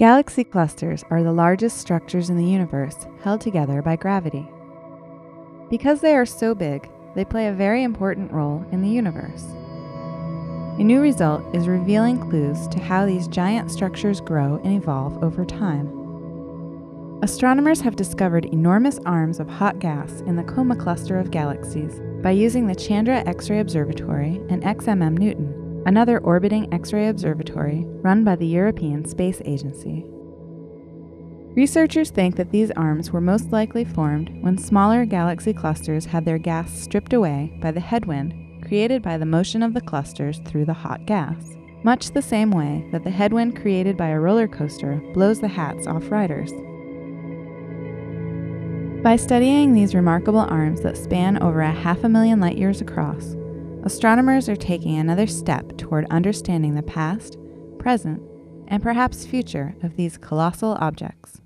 Galaxy clusters are the largest structures in the universe held together by gravity. Because they are so big, they play a very important role in the universe. A new result is revealing clues to how these giant structures grow and evolve over time. Astronomers have discovered enormous arms of hot gas in the Coma cluster of galaxies by using the Chandra X ray Observatory and XMM Newton another orbiting X ray observatory run by the European Space Agency. Researchers think that these arms were most likely formed when smaller galaxy clusters had their gas stripped away by the headwind created by the motion of the clusters through the hot gas, much the same way that the headwind created by a roller coaster blows the hats off riders. By studying these remarkable arms that span over a half a million light years across, astronomers are taking another step toward understanding the past, present, and perhaps future of these colossal objects.